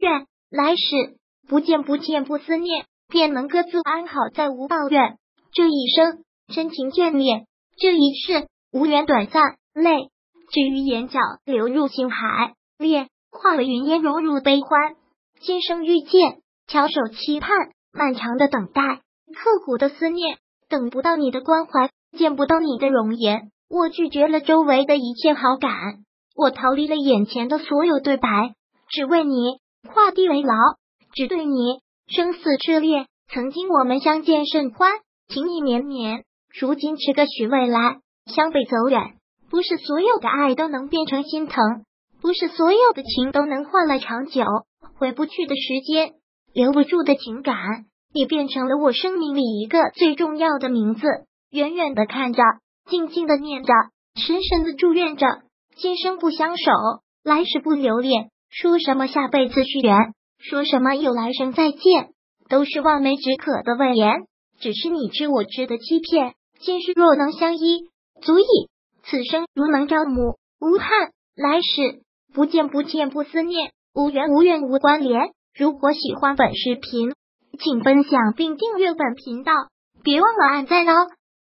愿来世不见不见不思念，便能各自安好，再无抱怨。这一生深情眷恋，这一世无缘短暂泪，至于眼角流入心海，恋化为云烟融入悲欢。今生遇见，翘首期盼，漫长的等待，刻骨的思念，等不到你的关怀，见不到你的容颜，我拒绝了周围的一切好感，我逃离了眼前的所有对白，只为你画地为牢，只对你生死炽烈。曾经我们相见甚欢。情意绵绵，如今只个许未来，相背走远。不是所有的爱都能变成心疼，不是所有的情都能换来长久。回不去的时间，留不住的情感，也变成了我生命里一个最重要的名字。远远的看着，静静的念着，深深的祝愿着，今生不相守，来世不留恋。说什么下辈子续缘，说什么有来生再见，都是望梅止渴的妄言。只是你知我知的欺骗，今世若能相依，足矣。此生如能朝暮，无憾；来世不见不见不思念，无缘无怨无关联。如果喜欢本视频，请分享并订阅本频道，别忘了按赞哦。